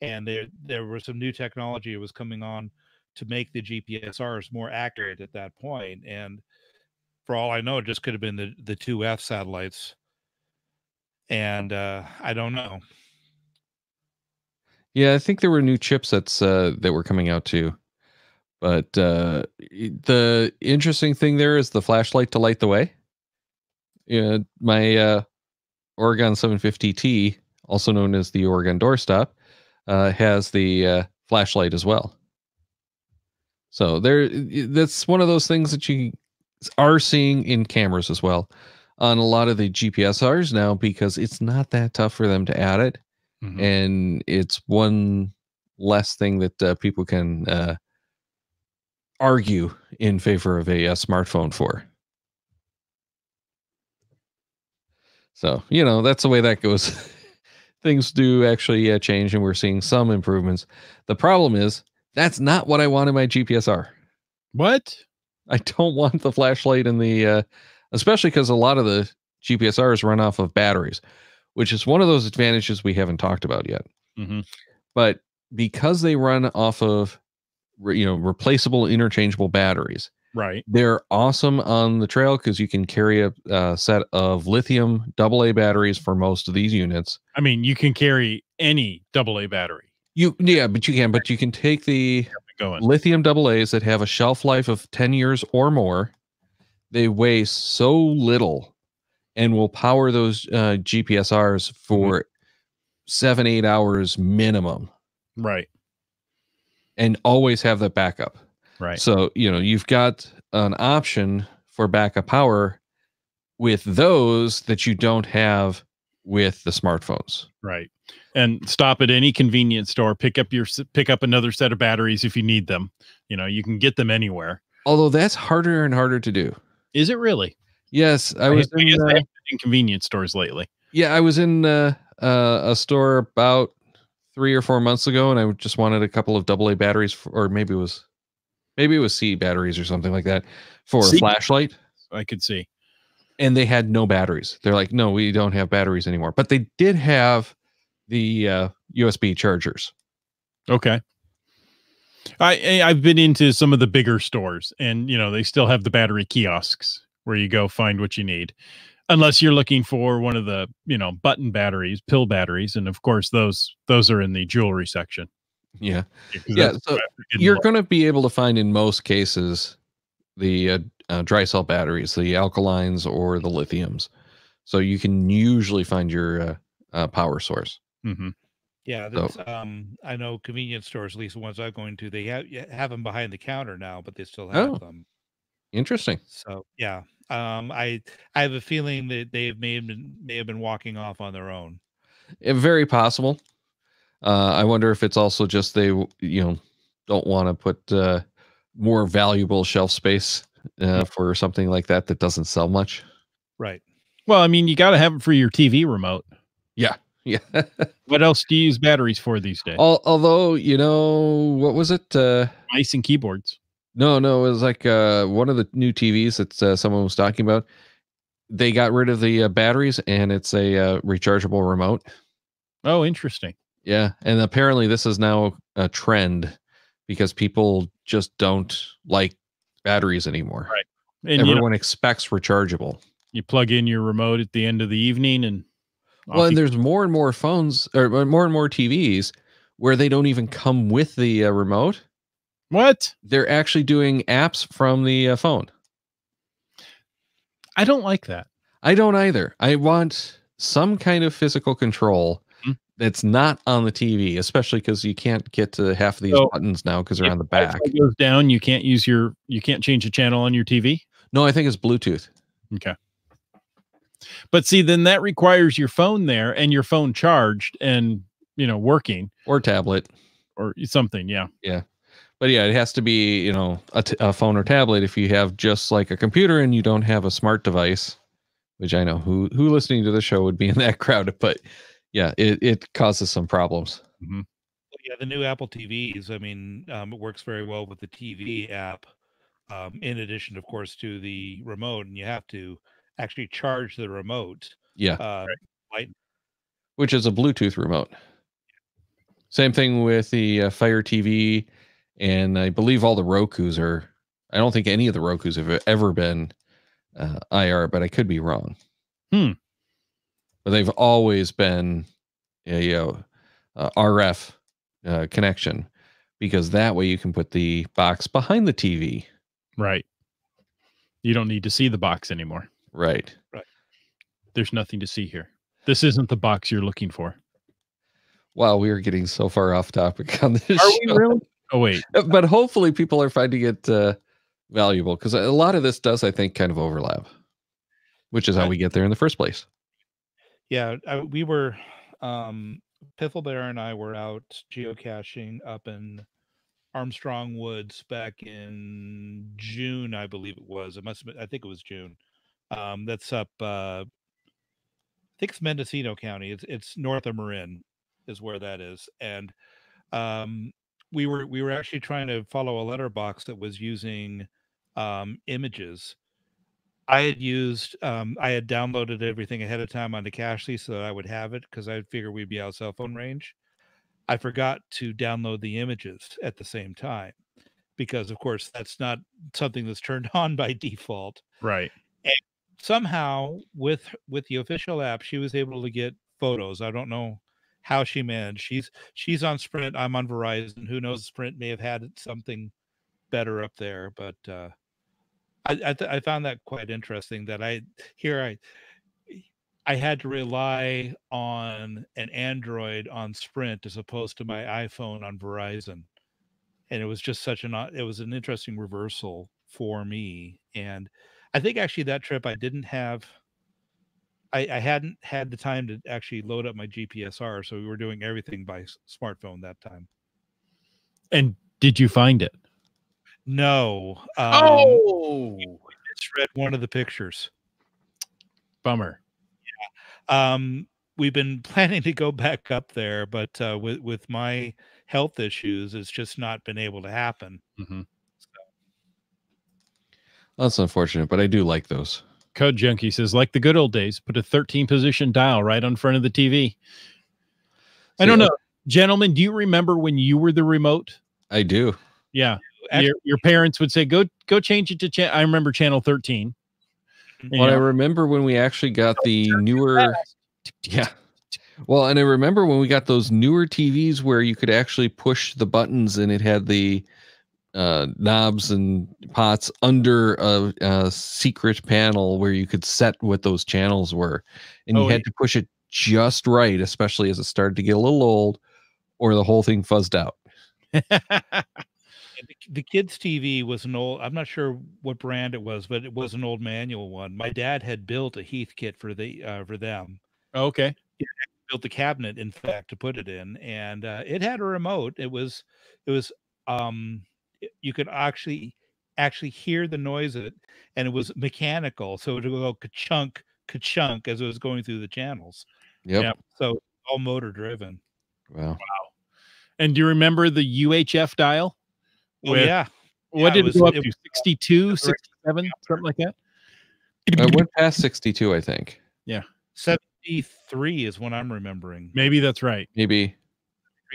and there there was some new technology that was coming on to make the GPSRs more accurate at that point. And for all I know, it just could have been the the two F satellites. And uh, I don't know. Yeah, I think there were new chipsets uh, that were coming out too. But uh, the interesting thing there is the flashlight to light the way. Yeah, my uh, Oregon 750T, also known as the Oregon doorstop, uh, has the uh, flashlight as well. So there, that's one of those things that you are seeing in cameras as well on a lot of the GPSRs now because it's not that tough for them to add it Mhm. and it's one less thing that uh, people can uh, argue in favor of a, uh smartphone for. So you know that's the way that goes. Things do actually uh, change, and we're seeing some improvements. The problem is that's not what I want in my GPSR. What? I don't want the flashlight in the, uh, especially because a lot of the GPSRs run off of batteries, which is one of those advantages we haven't talked about yet. hmm but because they run off of you know replaceable interchangeable batteries Right. they're awesome on the trail because you can carry a, uh set of lithium AA batteries for most of these units. I mean, you can carry any AA battery. You yeah but you can but you can take the lithium AA's that have a shelf life of 10 years or more. They weigh so little and will power those uh, gpsrs for seven eight hours minimum. Right. and always have that backup Right. So, you know, you've got an option for backup power with those that you don't have with the smartphones. Right. And stop at any convenience store, pick up your pick up another set of batteries if you need them. You know, you can get them anywhere. Although that's harder and harder to do. Is it really? Yes, I was I guess in, uh, in convenience stores lately. yeah, I was in uh, uh, a store about three or four months ago, and I just wanted a couple of AA batteries, for, or maybe it was, maybe it was C batteries or something like that for C- a flashlight. I could see. and they had no batteries. They're like, no, we don't have batteries anymore. But they did have the uh, USB chargers. Okay. I I- I've been into some of the bigger stores and you know, they still have the battery kiosks where you go find what you need. Unless you're looking for one of the, you know, button batteries, pill batteries and of course those those are in the jewelry section. Yeah, 'cause Yeah, so what I didn't you're going to be able to find in most cases the uh, uh, dry cell batteries, the alkalines or the lithiums. So you can usually find your uh, uh, power source. Mhm. Yeah, So- um, I know convenience stores, at least the ones I'm going to, they have have them behind the counter now, but they still have Oh. them. Interesting. So yeah, um, I I have a feeling that they have may have been may have been walking off on their own. Uh, very possible. Uh, I wonder if it's also just they, you know, don't want to put uh, more valuable shelf space uh, for something like that that doesn't sell much. Right. Well, I mean, you got to have it for your TV remote. Yeah. Yeah. what else do you use batteries for these days? Al- Although, you know, what was it? Uh, Mice and keyboards. no, no, it was like uh, one of the new TVs that uh, someone was talking about. They got rid of the uh, batteries and it's a uh, rechargeable remote. Oh, interesting. Yeah. And apparently, this is now a trend because people just don't like batteries anymore. Right. And you, know, Everyone expects rechargeable. you plug in your remote at the end of the evening and Well, and there's more and more phones or uh, more and more TVs where they don't even come with the uh, remote. what? They're actually doing apps from the uh, phone. I don't like that. I don't either. I want some kind of physical control. That's not on the TV, especially because you can't get to half of these So, buttons now because they're on the back. goes down. You can't use your. You can't change the channel on your TV. No, I think it's Bluetooth. Okay. But see, then that requires your phone there and your phone charged and you know working or tablet. or something. Yeah. Yeah. But yeah, it has to be, you know, a, t- a phone or tablet if you have just like a computer and you don't have a smart device, which I know who who listening to the show would be in that crowd, but yeah, it, it causes some problems. Well, yeah, the new Apple TVs. I mean, um, it works very well with the TV app. Um, in addition, of course, to the remote, and you have to actually charge the remote. Yeah, Uh, which is a Bluetooth remote. Same thing with the uh, Fire TV, and I believe all the Roku's are. I don't think any of the Roku's have ever been uh, IR, but I could be wrong. Hmm. But they've always been a you know, uh, RF uh, connection because that way you can put the box behind the TV. Right. You don't need to see the box anymore. Right. Right. There's nothing to see here. This isn't the box you're looking for. Wow, we are getting so far off topic on this. Are we really? Oh wait. But hopefully people are finding it uh, valuable because a lot of this does i think kind of overlap which is how we get there in the first place yeah, I, we were. Um, Piffle Bear and I were out geocaching up in Armstrong Woods back in June, I believe it was. It must have been, I think it was June. Um, that's up uh I think it's Mendocino County. It's it's north of Marin is where that is. And um we were we were actually trying to follow a letterbox that was using um images. I had used um I had downloaded everything ahead of time onto Cachly so that I would have it because I figured we'd be out of cell phone range. I forgot to download the images at the same time because of course that's not something that's turned on by default Right. And somehow with with the official app she was able to get photos i don't know how she managed she's she's on sprint i'm on verizon who knows sprint may have had something better up there but uh i I, th- I found that quite interesting that i here i i had to rely on an android on sprint as opposed to my iphone on verizon and it was just such an uh, it was an interesting reversal for me and I think actually that trip I didn't have I, I hadn't had the time to actually load up my GPSR, so we were doing everything by smartphone that time. And did you find it? No, um, oh, it's read one of the pictures. bummer. Yeah. Um, we've been planning to go back up there, but uh, with with my health issues, it's just not been able to happen. hmm that's unfortunate but i do like those Code Junkie says, like the good old days, put a 13 position dial right on front of the TV. I don't uh, know. Gentlemen, do you remember when you were the remote? i do Yeah. Actually, Your, your parents would say, go go change it to channel. I remember channel 13. You well i remember when we actually got the newer yeah well and i remember when we got those newer tvs where you could actually push the buttons and it had the uh, knobs and pots under a, a secret panel where you could set what those channels were and you Oh, had yeah. to push it just right especially as it started to get a little old or the whole thing fuzzed out And the, the kids TV was an old. I'm not sure what brand it was, but it was an old manual one. My dad had built a Heath kit for the uh, for them. okay. built the cabinet in fact to put it in and uh, it had a remote it was it was um you could actually actually hear the noise of it and it was mechanical so it would go ka-chunk ka-chunk as it was going through the channels yep Yep. so all motor driven Wow. wow And do you remember the UHF dial? Oh With- yeah What Yeah, it did was- it go up it to? was, 62, 67, something like that? i went past 62 i think Yeah. 73 is what i'm remembering Maybe that's right. maybe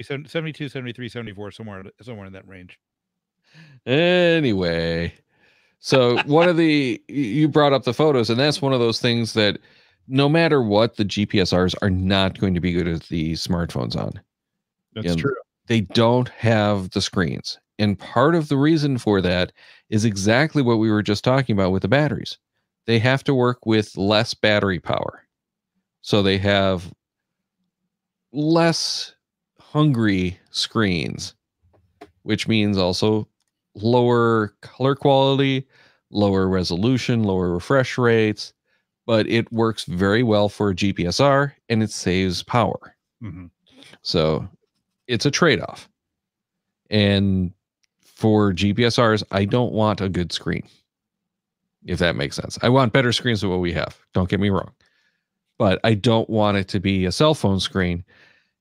72 73 74 somewhere somewhere in that range Anyway, so one of the you brought up the photos, and that's one of those things that no matter what, the GPSRs are not going to be good as the smartphones on. That's Yeah. true. They don't have the screens. And part of the reason for that is exactly what we were just talking about with the batteries. They have to work with less battery power. So they have less hungry screens, which means also lower color quality, lower resolution, lower refresh rates, but it works very well for GPSR and it saves power. Mhm. So it's a trade off. And for GPSRs, I don't want a good screen, if that makes sense. I want better screens than what we have. Don't get me wrong. But I don't want it to be a cell phone screen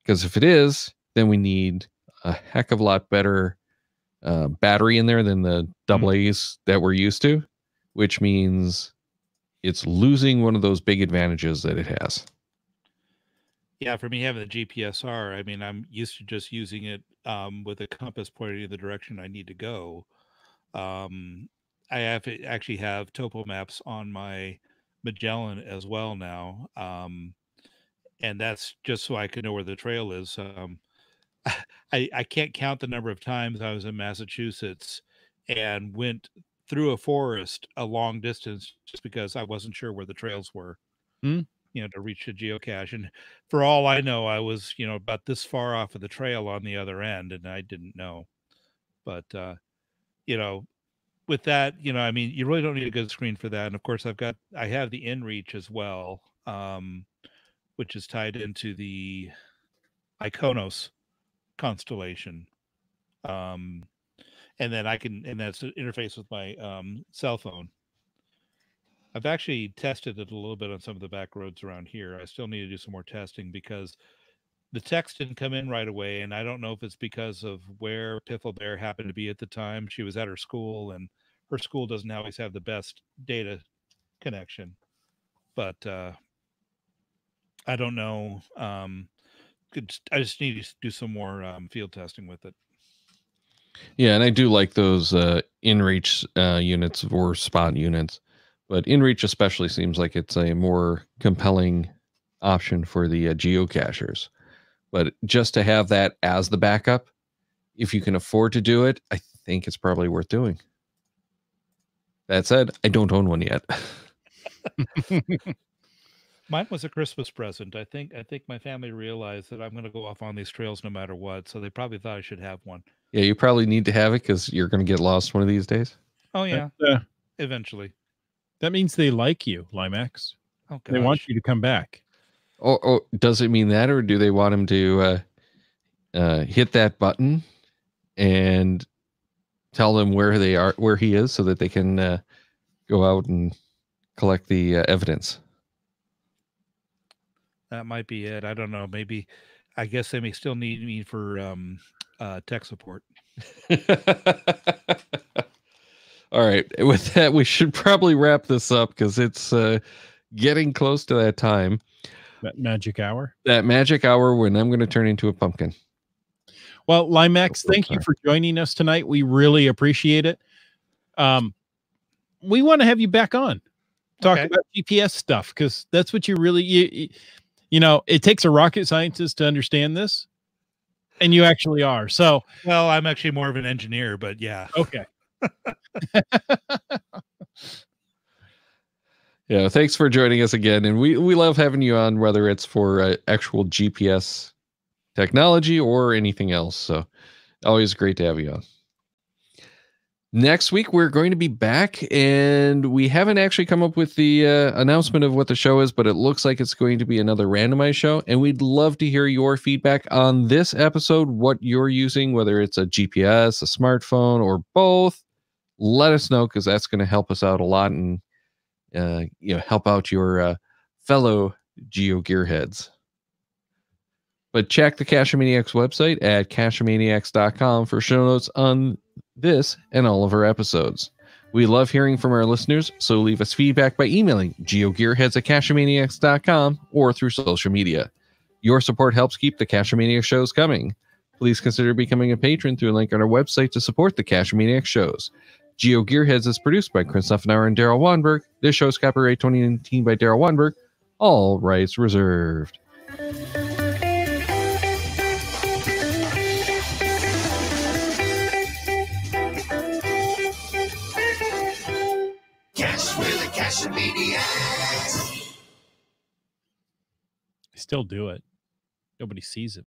because if it is, then we need a heck of a lot better uh, battery in there than the double A's that we're used to, which means it's losing one of those big advantages that it has. Yeah, for me having the GPSR, I mean, I'm used to just using it um, with a compass pointing in the direction I need to go. Um, I have to actually have topo maps on my Magellan as well now, um, and that's just so I can know where the trail is. Um, I I can't count the number of times I was in Massachusetts and went through a forest a long distance just because I wasn't sure where the trails were. Hmm. You know, to reach a geocache, and for all I know, I was, you know, about this far off of the trail on the other end, and I didn't know. But uh, you know, with that, you know, I mean, you really don't need a good screen for that. And of course, I've got I have the InReach as well, um, which is tied into the Iconos constellation. Um, and then I can, and that's an interface with my um, cell phone. I've actually tested it a little bit on some of the back roads around here. I still need to do some more testing because the text didn't come in right away, and I don't know if it's because of where Piffle Bear happened to be at the time. She was at her school, and her school doesn't always have the best data connection. But uh, I don't know. Um, I just need to do some more um, field testing with it. Yeah, and I do like those uh, in-reach uh, units or spot units, but in-reach especially seems like it's a more compelling option for the uh, geocachers. But just to have that as the backup, if you can afford to do it, I think it's probably worth doing. That said, I don't own one yet. Mine was a Christmas present. I think I think my family realized that I'm going to go off on these trails no matter what, so they probably thought I should have one. yeah, you probably need to have it because you're going to get lost one of these days. Oh yeah, That, uh, eventually. That means they like you, Limax. Oh They want you to come back. Or, or does it mean that, or do they want him to uh, uh, hit that button and tell them where they are, where he is, so that they can uh, go out and collect the uh, evidence? That might be it. I don't know. Maybe I guess they may still need me for um, uh, tech support. All right. With that, we should probably wrap this up because it's uh, getting close to that time, That magic hour. that magic hour when I'm going to turn into a pumpkin. Well, Limax, Oh, thank you for joining us tonight. We really appreciate it. Um, we want to have you back on, talk Okay. about GPS stuff because that's what you really you, you- you know. It takes a rocket scientist to understand this, and you actually are. So Well, I'm actually more of an engineer, but yeah. okay, Yeah, thanks for joining us again, and we we love having you on, whether it's for uh, actual GPS technology or anything else. So, always great to have you on. Next week we're going to be back, and we haven't actually come up with the uh, announcement of what the show is, but it looks like it's going to be another randomized show, and we'd love to hear your feedback on this episode. What you're using, whether it's a GPS, a smartphone, or both. Let us know because that's going to help us out a lot and uh, you know help out your uh, fellow geo gearheads but check the Cacheamaniacs website at cacheamaniacs.com for show notes on this and all of our episodes. We love hearing from our listeners so leave us feedback by emailing geogearheads at cacheamaniacs.com or through social media. Your support helps keep the Cacheamaniacs shows coming. Please consider becoming a patron through a link on our website to support the Cacheamaniacs shows Geo Gearheads is produced by Chris Nuffenauer and Daryl Wanberg. This show is copyright 2019 by Daryl Wanberg. All rights reserved. Cash with cash. Still do it. Nobody sees it.